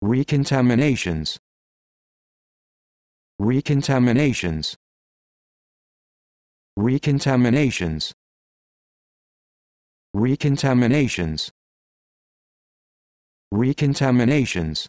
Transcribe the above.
recontaminations. Recontaminations. Recontaminations. Recontaminations. Recontaminations.